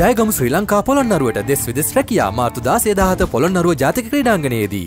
ජයගම ශ්‍රී ලංකා පොළොන්නරුවට දෙස් විදෙස් රැකියා මාර්තු දාසේ දාහත පොළොන්නරුව ජාතික ක්‍රීඩාංගණයේදී